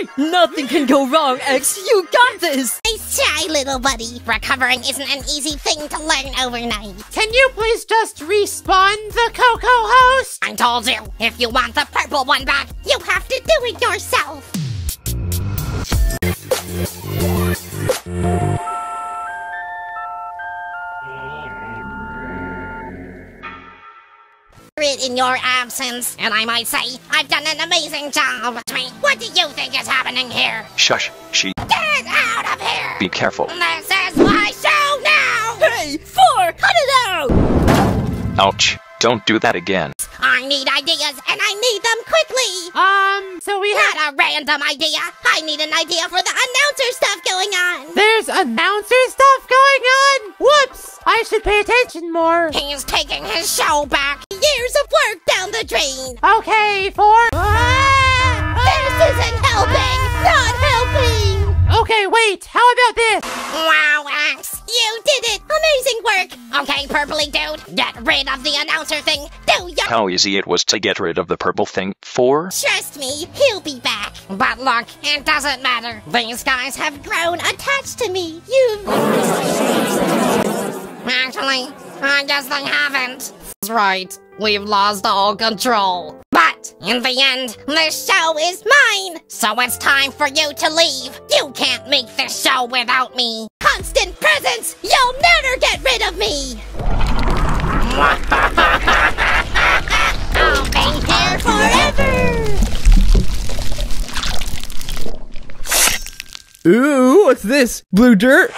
me? Nothing can go wrong, X. You got this. Nice try, little buddy. Recovering isn't an easy thing to learn overnight. Can you please just respawn the Coco host? I told you, if you want the purple one back, you have to do it yourself. It in your absence, and I might say I've done an amazing job. What do you think is happening here? Shush, she. Get out of here! Be careful. This is my show now! Hey, Four, cut it out! Ouch. Don't do that again. I need ideas, and I need them quickly! Um, so we had a random idea! I need an idea for the announcer stuff going on! There's announcer stuff going on? Whoops! I should pay attention more. He's taking his show back! The drain! Okay, four. Ah, this isn't helping! Not helping! Okay, wait, how about this? Wow, X! You did it! Amazing work! Okay, Purpley Dude, get rid of the announcer thing! Do your- How easy it was to get rid of the purple thing. Four? Trust me, he'll be back. But look, it doesn't matter. These guys have grown attached to me. You've... Actually, I guess they haven't. Right. We've lost all control. But in the end, this show is mine. So it's time for you to leave. You can't make this show without me. Constant presence. You'll never get rid of me. I'll be here forever. Ooh, what's this? Blue dirt?